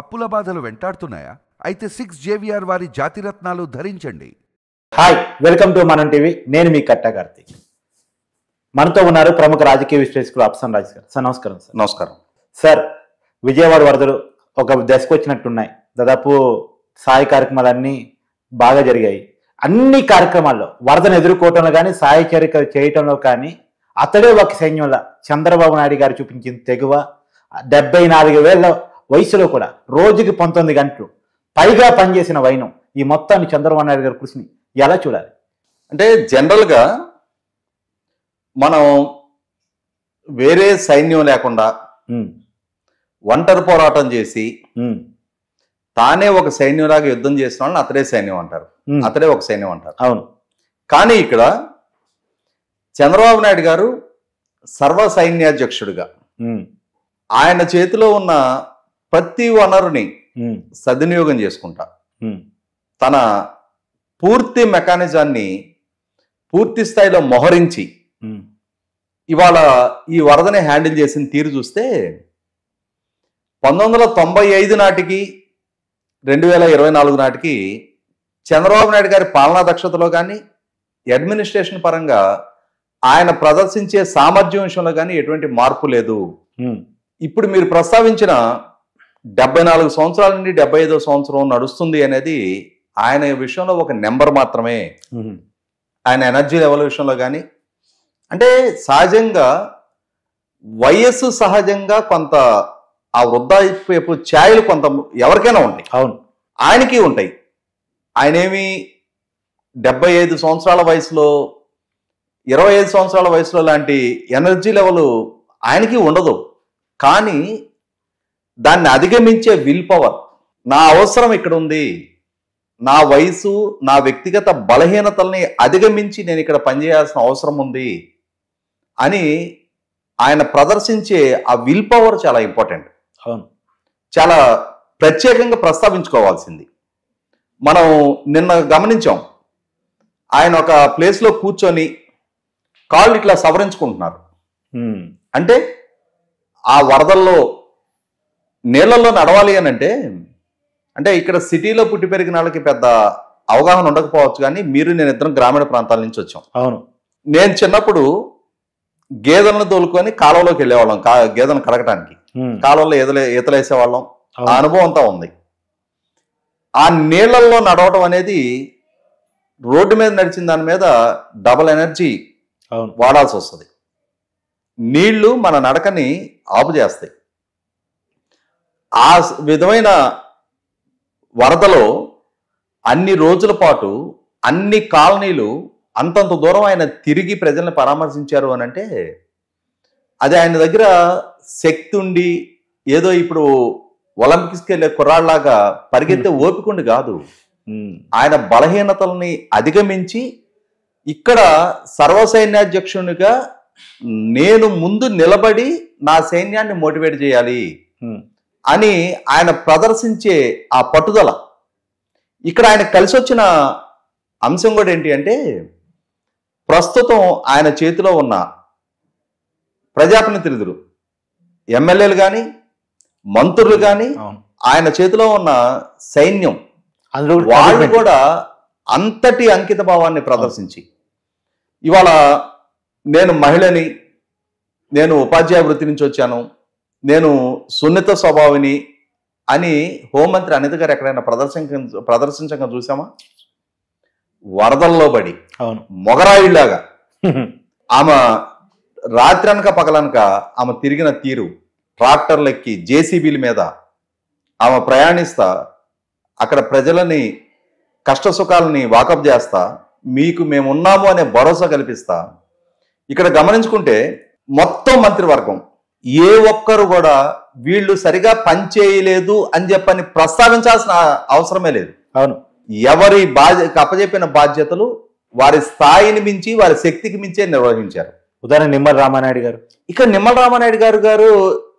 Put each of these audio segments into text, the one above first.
అప్పుల బాధలు వెంటాడుతున్నాయా? అయితే సిక్స్ జేవిఆర్ వారి జాతిరత్నాలు ధరించండి. Hi welcome to Manam TV. నేను మీ కట్ట కార్తీక్ మనతో ఉన్నారు ప్రముఖ రాజకీయ విశ్లేషకులు అప్సన్ రాజ్ గారు. సార్ నమస్కారం సార్. నమస్కారం. సార్ విజయవాడ వరదలు ఒక దశకు వచ్చినట్టున్నాయి దాదాపు సాయ కార్యక్రమాలన్నీ బాగా జరిగాయి. అన్ని కార్యక్రమాల్లో వరదను ఎదుర్కోవటంలో కానీ సాయ చర్య చేయటంలో కానీ అతడే ఒక సైన్యంలో చంద్రబాబు నాయుడు గారు చూపించిన తెగువ డెబ్బై నాలుగు వేల వయసులో కూడా రోజుకి పంతొమ్మిది గంటలు పైగా పనిచేసిన వైనం ఈ మొత్తాన్ని చంద్రబాబు నాయుడు గారి కృషిని ఎలా చూడాలి? అంటే జనరల్గా మనం వేరే సైన్యం లేకుండా ఒంటరి పోరాటం చేసి తానే ఒక సైన్యంలాగా యుద్ధం చేసిన వాళ్ళని అతడే సైన్యం అంటారు. అతడే ఒక సైన్యం అంటారు. అవును. కానీ ఇక్కడ చంద్రబాబు నాయుడు గారు సర్వ సైన్యాధ్యక్షుడిగా ఆయన చేతిలో ఉన్న ప్రతి వనరుని సద్వినియోగం చేసుకుంటా. తన పూర్తి మెకానిజాన్ని పూర్తి స్థాయిలో మొహరించి ఇవాళ ఈ వరదని హ్యాండిల్ చేసిన తీరు చూస్తే పంతొమ్మిది వందల తొంభై ఐదు నాటికి రెండు వేల ఇరవై నాలుగు నాటికి చంద్రబాబు నాయుడు గారి పాలనా దక్షతలో కానీ అడ్మినిస్ట్రేషన్ పరంగా ఆయన ప్రదర్శించే సామర్థ్యం విషయంలో కానీ ఎటువంటి మార్పు లేదు. ఇప్పుడు మీరు ప్రస్తావించిన డెబ్బై నాలుగు సంవత్సరాల నుండి డెబ్బై ఐదో సంవత్సరం నడుస్తుంది అనేది ఆయన విషయంలో ఒక నెంబర్ మాత్రమే. ఆయన ఎనర్జీ లెవెల్ విషయంలో కానీ అంటే సహజంగా వయస్సు సహజంగా కొంత ఆ వృద్ధాప్యపు ఛాయలు కొంత ఎవరికైనా ఉంటాయి. అవును. ఆయనకి ఉంటాయి. ఆయనేమి డెబ్బై ఐదు సంవత్సరాల వయసులో ఇరవై ఐదు సంవత్సరాల వయసులో లాంటి ఎనర్జీ లెవెల్ ఆయనకి ఉండదు. కానీ దాన్ని అధిగమించే విల్ పవర్ నా అవసరం ఇక్కడ ఉంది నా వయసు నా వ్యక్తిగత బలహీనతల్ని అధిగమించి నేను ఇక్కడ పనిచేయాల్సిన అవసరం ఉంది అని ఆయన ప్రదర్శించే ఆ విల్ పవర్ చాలా ఇంపార్టెంట్ అవును. చాలా ప్రత్యేకంగా ప్రస్తావించుకోవాల్సింది. మనం నిన్న గమనించాం. ఆయన ఒక ప్లేస్లో కూర్చొని కాళ్ళు ఇట్లా సవరించుకుంటున్నారు. అంటే ఆ వరదల్లో నీళ్ళల్లో నడవాలి అని అంటే అంటే ఇక్కడ సిటీలో పుట్టి పెరిగిన వాళ్ళకి పెద్ద అవగాహన ఉండకపోవచ్చు కానీ మీరు నేను ఇద్దరం గ్రామీణ ప్రాంతాల నుంచి వచ్చాం. అవును. నేను చిన్నప్పుడు గేదెలను తోలుకొని కాలువలోకి వెళ్ళేవాళ్ళం కా గేదెలను కడగటానికి. కాలువలో ఈతలే ఈతలేసేవాళ్ళం. ఆ అనుభవం అంతా ఉంది. ఆ నీళ్ళల్లో నడవడం అనేది రోడ్డు మీద నడిచిన దాని మీద డబల్ ఎనర్జీ వాడాల్సి వస్తుంది. నీళ్ళు మన నడకని ఆపు చేస్తాయి ఆ విధమైన వరదలో అన్ని రోజుల పాటు అన్ని కాలనీలు అంతంత దూరం ఆయన తిరిగి ప్రజల్ని పరామర్శించారు అని అంటే అది ఆయన దగ్గర శక్తి ఉండి ఏదో ఇప్పుడు ఒలింపిక్స్కి వెళ్ళే కుర్రాళ్ళలాగా పరిగెత్తే ఓపికండి కాదు. ఆయన బలహీనతల్ని అధిగమించి ఇక్కడ సర్వసైన్యాధ్యక్షునిగా నేను ముందు నిలబడి నా సైన్యాన్ని మోటివేట్ చేయాలి. అని ఆయన ప్రదర్శించే ఆ పట్టుదల ఇక్కడ ఆయన కలిసి వచ్చిన అంశం కూడా ఏంటి అంటే ప్రస్తుతం ఆయన చేతిలో ఉన్న ప్రజాప్రతినిధులు ఎమ్మెల్యేలు కానీ మంత్రులు కానీ ఆయన చేతిలో ఉన్న సైన్యం వాళ్ళు. కూడా అంతటి అంకిత భావాన్ని ప్రదర్శించి ఇవాళ నేను మహిళని నేను ఉపాధ్యాయ వృత్తి నుంచి వచ్చాను నేను సున్నిత స్వభావిని అని హోంమంత్రి అనిత గారు ఎక్కడైనా ప్రదర్శన ప్రదర్శించగా చూసామా వరదల్లో పడి. అవును. మొగరాయిలాగా ఆమె రాత్రనక పగలనక ఆమె తిరిగిన తీరు ట్రాక్టర్లెక్కి జేసీబీల మీద ఆమె ప్రయాణిస్తా అక్కడ ప్రజలని కష్ట సుఖాలని వాకప్ చేస్తా మీకు మేము ఉన్నాము అనే భరోసా కల్పిస్తా. ఇక్కడ గమనించుకుంటే మొత్తం మంత్రివర్గం ఏ ఒక్కరు కూడా వీళ్ళు సరిగా పనిచేయలేదు అని చెప్పని ప్రస్తావించాల్సిన అవసరమే లేదు. అవును. ఎవరి బాధ్య అప్పచెప్పిన బాధ్యతలు వారి స్థాయిని మించి వారి శక్తికి మించే నిర్వహించారు. ఉదాహరణ నిమ్మల రామానాయుడు గారు. ఇక్కడ నిమ్మల రామానాయుడు గారు గారు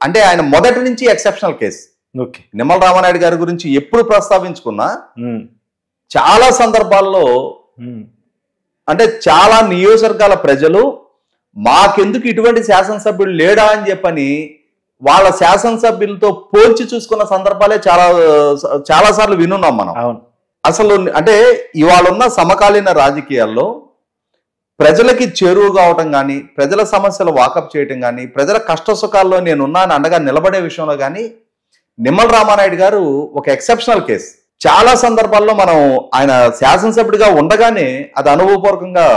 అంటే ఆయన మొదటి నుంచి exceptional case okay. Nimmala Ramanaidu గారి గురించి ఎప్పుడు ప్రస్తావించుకున్నా చాలా సందర్భాల్లో అంటే చాలా నియోజకవర్గాల ప్రజలు మాకెందుకు ఇటువంటి శాసనసభ్యుడు లేడా అని చెప్పని వాళ్ళ శాసనసభ్యులతో పోల్చి చూసుకున్న సందర్భాలే చాలా చాలా సార్లు వినున్నాం మనం. అవును. అసలు అంటే ఇవాళ ఉన్న సమకాలీన రాజకీయాల్లో ప్రజలకి చేరువు కావటం కానీ ప్రజల సమస్యలు వాకప్ చేయటం కానీ ప్రజల కష్ట సుఖాల్లో నేనున్నాను అండగా నిలబడే విషయంలో కానీ నిమ్మల రామానాయుడు గారు ఒక ఎక్సెప్షనల్ కేసు. చాలా సందర్భాల్లో మనం ఆయన శాసనసభ్యుడిగా ఉండగానే అది అనుభవపూర్వకంగా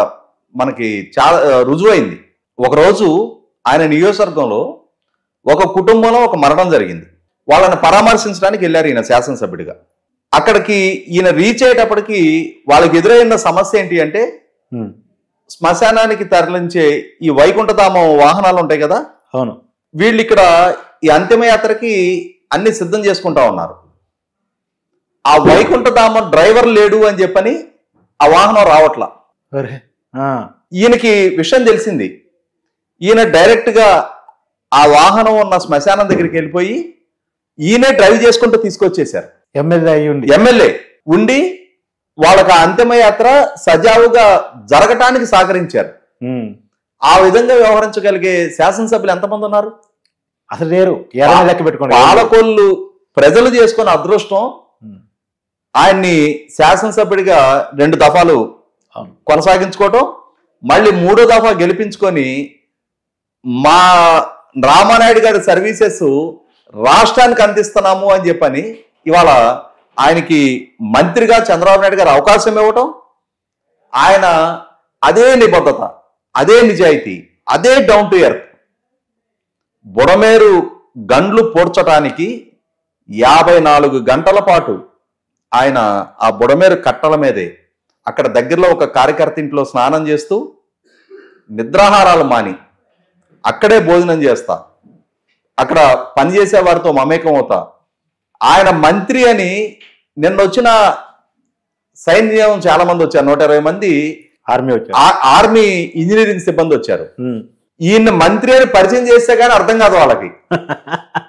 మనకి చాలా రుజువైంది. ఒకరోజు ఆయన నియోజకవర్గంలో ఒక కుటుంబంలో ఒక మరణం జరిగింది. వాళ్ళని పరామర్శించడానికి వెళ్ళారు ఈయన శాసనసభ్యుడిగా. అక్కడికి ఈయన రీచ్ అయ్యేటప్పటికి వాళ్ళకి ఎదురైన సమస్య ఏంటి అంటే శ్మశానానికి తరలించే ఈ వైకుంఠధామం వాహనాలు ఉంటాయి కదా? అవును. వీళ్ళు ఇక్కడ ఈ అంతిమయాత్రకి అన్ని సిద్ధం చేసుకుంటా ఉన్నారు. ఆ వైకుంఠధామం డ్రైవర్ లేడు అని చెప్పని ఆ వాహనం రావట్లా. ఈయనకి విషయం తెలిసింది. ఈయన డైరెక్ట్గా ఆ వాహనం ఉన్న శ్మశానం దగ్గరికి వెళ్ళిపోయి ఈయనే డ్రైవ్ చేసుకుంటూ తీసుకొచ్చేశారు. ఎమ్మెల్యే అయ్యి ఉండి. ఎమ్మెల్యే ఉండి వాళ్ళకి ఆ అంతిమయాత్ర సజావుగా జరగటానికి సహకరించారు. ఆ విధంగా వ్యవహరించగలిగే శాసనసభ్యులు ఎంతమంది ఉన్నారు? అసలు లేరు. లెక్క పెట్టుకోండి. పాలకొల్లు ప్రజలు చేసుకున్న అదృష్టం ఆయన్ని శాసనసభ్యుడిగా రెండు దఫాలు కొనసాగించుకోవటం మళ్ళీ మూడో దఫా గెలిపించుకొని మా రామానాయుడు గారి సర్వీసెస్ రాష్ట్రానికి అందిస్తున్నాము అని చెప్పని ఇవాళ ఆయనకి మంత్రిగా చంద్రబాబు నాయుడు గారు అవకాశం ఇవ్వటం ఆయన అదే నిబద్ధత అదే నిజాయితీ అదే డౌన్ టు ఎర్త్ బుడమేరు గండ్లు పోడ్చటానికి యాభై నాలుగు గంటల పాటు ఆయన ఆ బుడమేరు కట్టల మీదే అక్కడ దగ్గరలో ఒక కార్యకర్త ఇంట్లో స్నానం చేస్తూ నిద్రాహారాలు మాని అక్కడే భోజనం చేస్తా. అక్కడ పనిచేసే వారితో మమేకం అవుతా. ఆయన మంత్రి అని నిన్న వచ్చిన సైన్యం చాలా మంది వచ్చారు. నూట ఇరవై మంది ఆర్మీ వచ్చారు. ఆర్మీ ఇంజనీరింగ్ సిబ్బంది వచ్చారు. ఉమ్. ఈయన మంత్రి అని పరిచయం చేస్తే కానీ అర్థం కాదు వాళ్ళకి.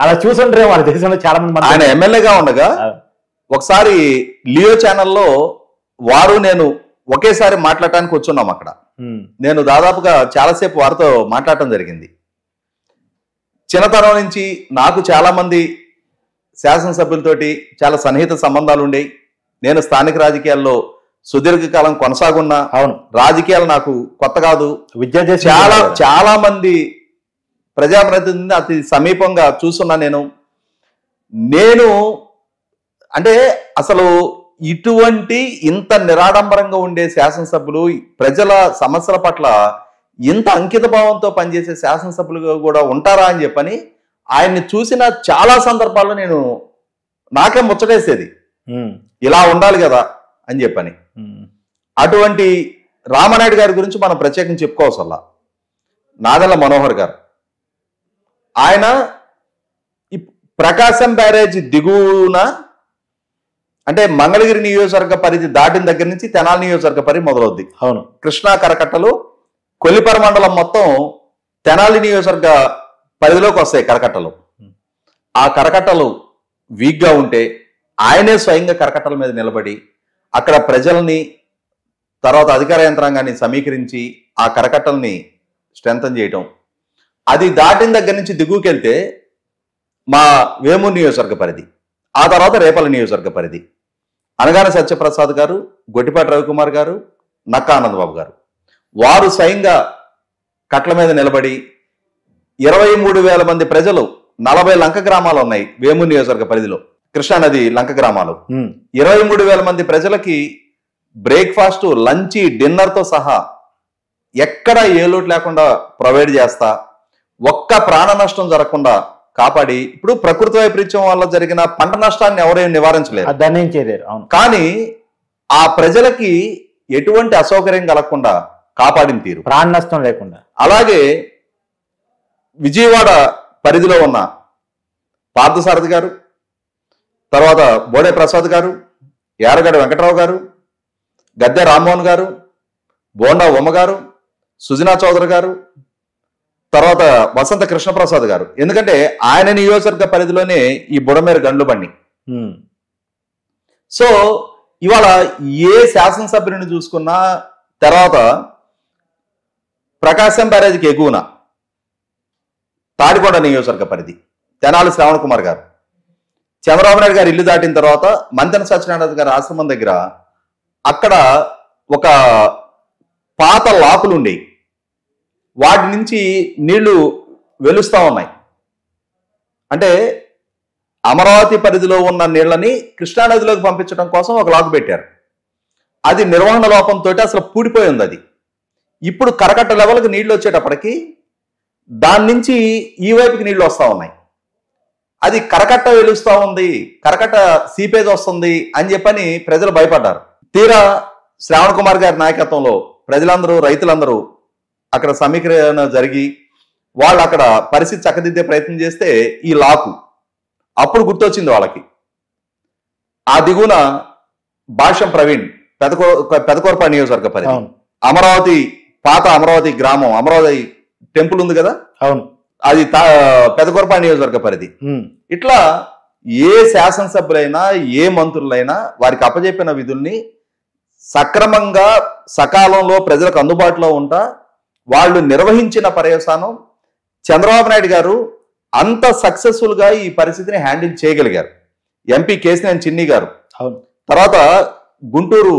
అలా చూసుంటారే వాళ్ళ దేశంలో చాలా మంది ఆయన ఎమ్మెల్యేగా ఉండగా ఒకసారి లియో ఛానల్లో వారు నేను ఒకేసారి మాట్లాడటానికి వచ్చున్నాం అక్కడ. నేను దాదాపుగా చాలాసేపు వారితో మాట్లాడటం జరిగింది. చిన్నతనం నుంచి నాకు చాలా మంది శాసనసభ్యులతోటి చాలా సన్నిహిత సంబంధాలు ఉండేవి నేను స్థానిక రాజకీయాల్లో సుదీర్ఘకాలం కొనసాగున్నా అవును. రాజకీయాలు నాకు కొత్త కాదు. విద్యా చాలా చాలా మంది ప్రజాప్రతినిధిని అతి సమీపంగా చూస్తున్నా నేను. నేను అంటే అసలు ఇటువంటి ఇంత నిరాడంబరంగా ఉండే శాసనసభ్యులు ప్రజల సమస్యల పట్ల ఇంత అంకిత భావంతో పనిచేసే శాసనసభ్యులుగా కూడా ఉంటారా అని చెప్పని ఆయన్ని చూసిన చాలా సందర్భాల్లో నేను నాకే ముచ్చటేసేది. ఇలా ఉండాలి కదా అని చెప్పని. అటువంటి రామనాయుడు గారి గురించి మనం ప్రత్యేకంగా చెప్పుకోవసల్లా నాదెల్ల మనోహర్ గారు. ఆయన ప్రకాశం బ్యారేజ్ దిగువన అంటే మంగళగిరి నియోజకవర్గ పరిధి దాటిన దగ్గర నుంచి తెనాలి నియోజకవర్గ పరిధి మొదలవుద్ది. అవును. కృష్ణా కరకట్టలు కొల్లిపర మండలం మొత్తం తెనాలి నియోజకవర్గ పరిధిలోకి వస్తాయి కరకట్టలు. ఆ కరకట్టలు వీక్గా ఉంటే ఆయనే స్వయంగా కరకట్టల మీద నిలబడి అక్కడ ప్రజల్ని తర్వాత అధికార యంత్రాంగాన్ని సమీకరించి ఆ కరకట్టల్ని స్ట్రెంథన్ చేయటం. అది దాటిన దగ్గర నుంచి దిగుకెళ్తే మా వేమూరు నియోజకవర్గ పరిధి ఆ తర్వాత రేపల నియోజకవర్గ పరిధి. అనగాన సత్యప్రసాద్ గారు గొట్టిపాటి రవికుమార్ గారు నక్కా ఆనందబాబు గారు. వారు స్వయంగా కట్ల మీద నిలబడి ఇరవై మూడు వేల మంది ప్రజలు నలభై లంక గ్రామాలు ఉన్నాయి వేమూరు నియోజకవర్గ పరిధిలో. కృష్ణానది లంక గ్రామాలు. ఇరవై మూడు వేల మంది ప్రజలకి బ్రేక్ఫాస్ట్ లంచ్ డిన్నర్తో సహా ఎక్కడ ఏ లోటు లేకుండా ప్రొవైడ్ చేస్తా ఒక్క ప్రాణ నష్టం జరగకుండా కాపాడి ఇప్పుడు ప్రకృతి వైపరీత్యం వల్ల జరిగిన పంట నష్టాన్ని ఎవరేం నివారించలేరు. అది దాన్ని ఏం చేయలేరు అవును. కానీ ఆ ప్రజలకి ఎటువంటి అసౌకర్యం కలగకుండా కాపాడిన తీరు. ప్రాణ నష్టం లేకుండా. అలాగే విజయవాడ పరిధిలో ఉన్న పార్థసారథి గారు తర్వాత బోడే ప్రసాద్ గారు యారగడ వెంకట్రావు గారు గద్దె రామ్మోహన్ గారు బోండా ఉమ్మ గారు సుజనా చౌదరి గారు తర్వాత వసంత కృష్ణప్రసాద్ గారు. ఎందుకంటే ఆయన నియోజకవర్గ పరిధిలోనే ఈ బుడమేరు గండ్లు బండి. సో ఇవాళ ఏ శాసనసభ్యుని చూసుకున్నా తర్వాత ప్రకాశం బ్యారేజ్కి ఎగువన తాడికొండ నియోజకవర్గ పరిధి తెనాలి శ్రావణ్ కుమార్ గారు. చంద్రబాబు నాయుడు గారు ఇల్లు దాటిన తర్వాత మంతెన సత్యనారాయణ గారి ఆశ్రమం దగ్గర అక్కడ ఒక పాత లాకులు ఉండేవి వాటి నుంచి నీళ్ళు వెలుస్తూ ఉన్నాయి. అంటే అమరావతి పరిధిలో ఉన్న నీళ్ళని కృష్ణానదిలోకి పంపించడం కోసం ఒక లాక్ పెట్టారు. అది నిర్వహణ లోపంతో అసలు పూడిపోయి ఉంది అది. ఇప్పుడు కరకట్ట లెవెల్కి నీళ్ళు వచ్చేటప్పటికి దాని నుంచి ఈ వైపుకి నీళ్ళు వస్తూ ఉన్నాయి. అది కరకట్ట వెలుస్తూ ఉంది కరకట్ట సీపేజ్ వస్తుంది అని చెప్పని ప్రజలు భయపడ్డారు. తీరా శ్రావణ్ కుమార్ గారి నాయకత్వంలో ప్రజలందరూ రైతులందరూ అక్కడ సమీకరణ జరిగి వాళ్ళు అక్కడ పరిస్థితి చక్కదిద్దే ప్రయత్నం చేస్తే ఈ లాకు అప్పుడు గుర్తొచ్చింది వాళ్ళకి. ఆ దిగున భాష్యం ప్రవీణ్ పెదకో పెదకోరపాడు నియోజకవర్గ పరిధి. అమరావతి పాత అమరావతి గ్రామం అమరావతి టెంపుల్ ఉంది కదా? అవును. అది తా పెదకొరపాడు నియోజకవర్గ పరిధి. ఇట్లా ఏ శాసనసభ్యులైనా ఏ మంత్రులైనా వారికి అప్పజెప్పిన విధుల్ని సక్రమంగా సకాలంలో ప్రజలకు అందుబాటులో ఉంటా వాళ్ళు నిర్వహించిన పర్యవసానం చంద్రబాబు నాయుడు గారు అంత సక్సెస్ఫుల్గా ఈ పరిస్థితిని హ్యాండిల్ చేయగలిగారు. ఎంపీ కేసినేని చిన్ని గారు. అవును. తర్వాత గుంటూరు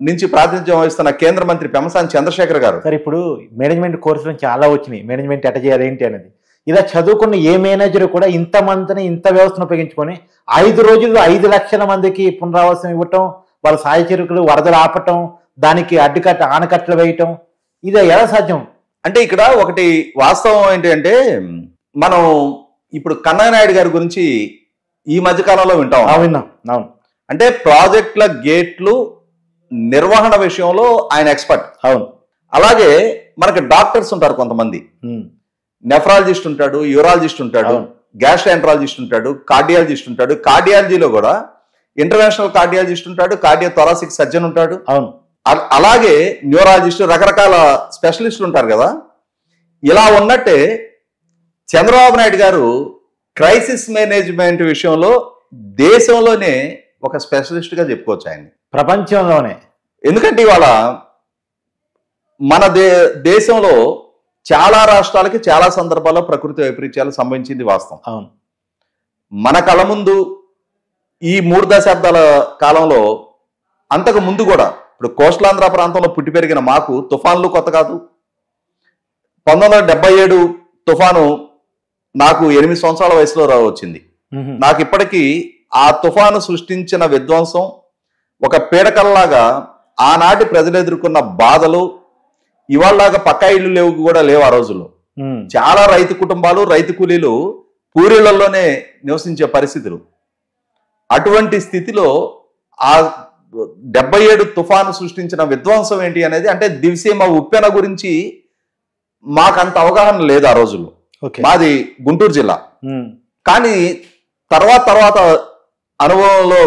నుంచి ప్రాతినిధ్యం వహిస్తున్న కేంద్ర మంత్రి పెమసాని చంద్రశేఖర్ గారు. సార్ ఇప్పుడు మేనేజ్మెంట్ కోర్సులు చాలా వచ్చినాయి. మేనేజ్మెంట్ ఎట్ట చేయాలి ఏంటి అనేది. ఇలా చదువుకున్న ఏ మేనేజర్ కూడా ఇంత మందిని ఇంత వ్యవస్థను ఉపయోగించుకొని ఐదు రోజుల్లో ఐదు లక్షల మందికి పునరావాసం ఇవ్వటం వాళ్ళ సాయ చెరుకులు వరదలు ఆపటం దానికి అడ్డుకట్ట ఆనకట్టలు వేయటం ఇది ఎలా సాధ్యం? అంటే ఇక్కడ ఒకటి వాస్తవం ఏంటి అంటే మనం ఇప్పుడు కన్నయ్య గారి గురించి ఈ మధ్య కాలంలో వింటాం విన్నాం. అవును. అంటే ప్రాజెక్టుల గేట్లు నిర్వహణ విషయంలో ఆయన ఎక్స్పర్ట్. అవును. అలాగే మనకి డాక్టర్స్ ఉంటారు కొంతమంది. నెఫ్రాలజిస్ట్ ఉంటాడు యూరాలజిస్ట్ ఉంటాడు. గ్యాస్ట్రాంట్రాలజిస్ట్ ఉంటాడు కార్డియాలజిస్ట్ ఉంటాడు. కార్డియాలజీలో కూడా ఇంటర్నేషనల్ కార్డియాలజిస్ట్ ఉంటాడు కార్డియో థొరాసిక్ సర్జన్ ఉంటాడు. అవును. అలాగే న్యూరాలజిస్ట్ రకరకాల స్పెషలిస్టులు ఉంటారు కదా. ఇలా ఉన్నట్టే చంద్రబాబు నాయుడు గారు క్రైసిస్ మేనేజ్మెంట్ విషయంలో దేశంలోనే ఒక స్పెషలిస్ట్గా చెప్పుకోవచ్చు ఆయన్ని. ప్రపంచంలోనే. ఎందుకంటే ఇవాళ మన దే దేశంలో చాలా రాష్ట్రాలకి చాలా సందర్భాల్లో ప్రకృతి వైపరీత్యాలు సంభవించింది వాస్తవం. అవును. మన కళ్ళ ముందు ఈ మూడు దశాబ్దాల కాలంలో అంతకు ముందు కూడా ఇప్పుడు కోస్టలాంధ్ర ప్రాంతంలో పుట్టి పెరిగిన మాకు తుఫాన్లు కొత్త కాదు. పంతొమ్మిది ఏడు తుఫాను నాకు ఎనిమిది సంవత్సరాల వయసులో రా వచ్చింది. నాకు ఇప్పటికీ ఆ తుఫాను సృష్టించిన విధ్వంసం ఒక పీడకల్లాగా ఆనాటి ప్రజలు ఎదుర్కొన్న బాధలు ఇవాళలాగా పక్కా ఇళ్ళు లేవు కూడా లేవు ఆ రోజుల్లో. చాలా రైతు కుటుంబాలు రైతు కూలీలు పూరిళ్ళలోనే నివసించే పరిస్థితులు. అటువంటి స్థితిలో ఆ డెబ్బై ఏడు తుఫాను సృష్టించిన విధ్వంసం ఏంటి అనేది అంటే దివిసీమ ఉప్పెన గురించి మాకంత అవగాహన లేదు ఆ రోజుల్లో. ఓకే. మాది గుంటూరు జిల్లా. కానీ తర్వాత తర్వాత అనుభవంలో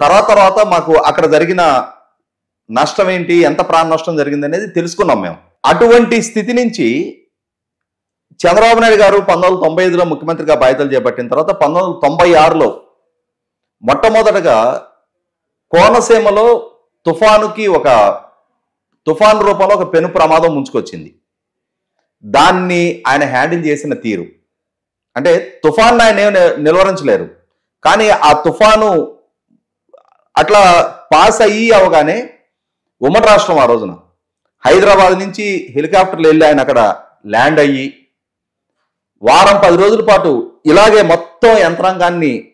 తర్వాత తర్వాత మాకు అక్కడ జరిగిన నష్టం ఏంటి ఎంత ప్రాణ నష్టం జరిగింది అనేది తెలుసుకున్నాం మేము. అటువంటి స్థితి నుంచి చంద్రబాబు నాయుడు గారు పంతొమ్మిది వందల తొంభై ఐదులో ముఖ్యమంత్రిగా బాధ్యతలు చేపట్టిన తర్వాత పంతొమ్మిది వందల తొంభై ఆరులో మొట్టమొదటగా కోనసీమలో తుఫానుకి ఒక తుఫాన్ రూపంలో ఒక పెను ప్రమాదం ముంచుకొచ్చింది. దాన్ని ఆయన హ్యాండిల్ చేసిన తీరు. అంటే తుఫాన్ ఆయన ఏం ని- కానీ ఆ తుఫాను అట్లా పాస్ అయ్యి అవగానే ఉమ్మడి రాష్ట్రం ఆ రోజున హైదరాబాద్ నుంచి హెలికాప్టర్లు వెళ్ళి ఆయన అక్కడ ల్యాండ్ అయ్యి వారం పది రోజుల పాటు ఇలాగే మొత్తం యంత్రాంగాన్ని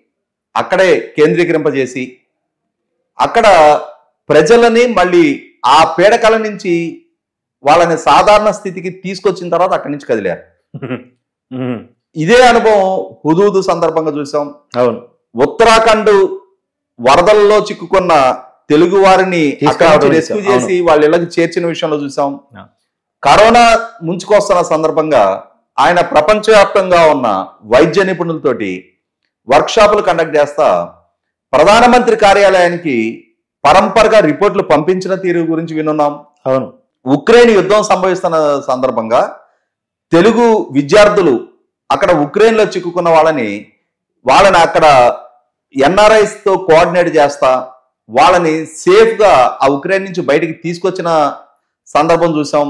అక్కడే కేంద్రీకరింపజేసి అక్కడ ప్రజలని మళ్ళీ ఆ పీడకల నుంచి వాళ్ళని సాధారణ స్థితికి తీసుకొచ్చిన తర్వాత అక్కడి నుంచి కదిలారు. ఇదే అనుభవం హుదూదు సందర్భంగా చూసాం. అవును. ఉత్తరాఖండ్ వరదల్లో చిక్కుకున్న తెలుగు వారిని రెస్క్యూ చూసాం. వాళ్ళ ఇళ్ళకి చేర్చిన విషయంలో చూసాం. కరోనా ముంచుకొస్తున్న సందర్భంగా ఆయన ప్రపంచవ్యాప్తంగా ఉన్న వైద్య నిపుణులతోటి వర్క్షాపులు కండక్ట్ చేస్తా ప్రధానమంత్రి కార్యాలయానికి పరంపరగా రిపోర్ట్లు పంపించిన తీరు గురించి వినున్నాం. అవును. ఉక్రెయిన్ యుద్ధం సంభవిస్తున్న సందర్భంగా తెలుగు విద్యార్థులు అక్కడ ఉక్రెయిన్లో చిక్కుకున్న వాళ్ళని వాళ్ళని అక్కడ ఎన్ఆర్ఐస్తో కోఆర్డినేట్ చేస్తా వాళ్ళని సేఫ్గా ఆ ఉక్రెయిన్ నుంచి బయటికి తీసుకొచ్చిన సందర్భం చూసాం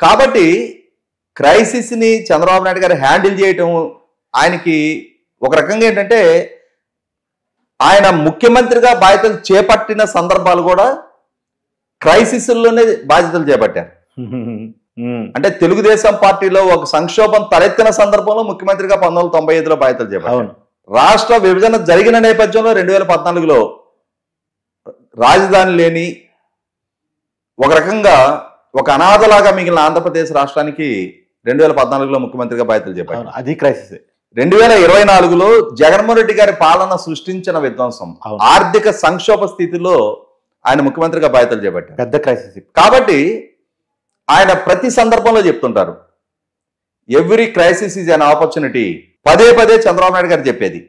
కాబట్టి క్రైసిస్ని చంద్రబాబు నాయుడు గారు హ్యాండిల్ చేయటం ఆయనకి ఒక రకంగా ఏంటంటే ఆయన ముఖ్యమంత్రిగా బాధ్యతలు చేపట్టిన సందర్భాలు కూడా క్రైసిస్లోనే బాధ్యతలు చేపట్టారు. అంటే తెలుగుదేశం పార్టీలో ఒక సంక్షోభం తలెత్తిన సందర్భంలో ముఖ్యమంత్రిగా పంతొమ్మిది వందల తొంభై ఐదులో బాధ్యతలు చేపట్టారు. రాష్ట్ర విభజన జరిగిన నేపథ్యంలో రెండు వేల పద్నాలుగులో రాజధాని లేని ఒక రకంగా ఒక అనాథలాగా మిగిలిన ఆంధ్రప్రదేశ్ రాష్ట్రానికి రెండు వేల పద్నాలుగులో ముఖ్యమంత్రిగా బాధ్యతలు చేపట్టారు. అవును అది క్రైసిస్. రెండు వేల ఇరవై నాలుగులో జగన్మోహన్ రెడ్డి గారి పాలన సృష్టించిన విధ్వంసం. ఆర్థిక సంక్షోభ స్థితిలో ఆయన ముఖ్యమంత్రిగా బాధ్యతలు చేపట్టారు. పెద్ద క్రైసిస్ కాబట్టి ఆయన ప్రతి సందర్భంలో చెప్తుంటారు every crisis is an opportunity పదే పదే చంద్రబాబు నాయుడు గారు చెప్పేది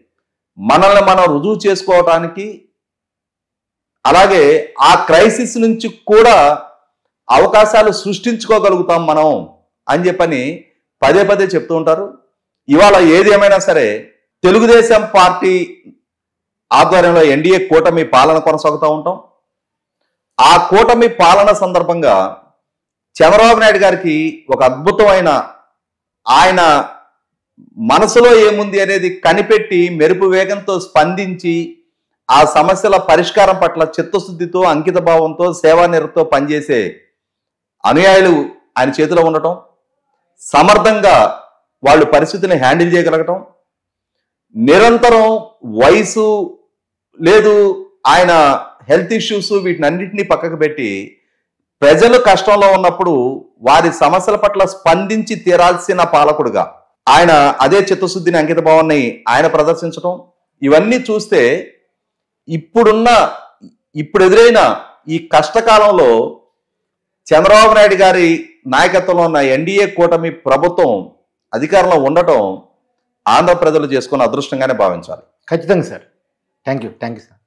మనల్ని మనం రుజువు చేసుకోవటానికి అలాగే ఆ క్రైసిస్ నుంచి కూడా అవకాశాలు సృష్టించుకోగలుగుతాం మనం అని చెప్పని పదే పదే చెప్తూ ఉంటారు. ఇవాళ ఏది ఏమైనా సరే తెలుగుదేశం పార్టీ ఆధ్వర్యంలో ఎన్డీఏ కూటమి పాలన కొనసాగుతూ ఉంటాం. ఆ కూటమి పాలన సందర్భంగా చంద్రబాబు నాయుడు గారికి ఒక అద్భుతమైన ఆయన మనసులో ఏముంది అనేది కనిపెట్టి మెరుపు వేగంతో స్పందించి ఆ సమస్యల పరిష్కారం పట్ల చిత్తశుద్ధితో అంకిత భావంతో సేవానిరతో పనిచేసే అనుయాయులు ఆయన చేతిలో ఉండటం. సమర్థంగా వాళ్ళు పరిస్థితిని హ్యాండిల్ చేయగలగటం నిరంతరం వయసు లేదు ఆయన హెల్త్ ఇష్యూస్ వీటినన్నింటినీ పక్కకు పెట్టి ప్రజలు కష్టంలో ఉన్నప్పుడు వారి సమస్యల పట్ల స్పందించి తీరాల్సిన పాలకుడుగా ఆయన అదే చిత్తశుద్ధిని అంకిత భావాన్ని ఆయన ప్రదర్శించడం ఇవన్నీ చూస్తే ఇప్పుడున్న ఇప్పుడు ఎదురైన ఈ కష్టకాలంలో చంద్రబాబు నాయుడు గారి నాయకత్వంలో ఉన్న ఎన్డీఏ కూటమి ప్రభుత్వం అధికారంలో ఉండటం ఆంధ్ర ప్రజలు చేసుకున్న అదృష్టంగానే భావించాలి. ఖచ్చితంగా sir. Thank you thank you sir.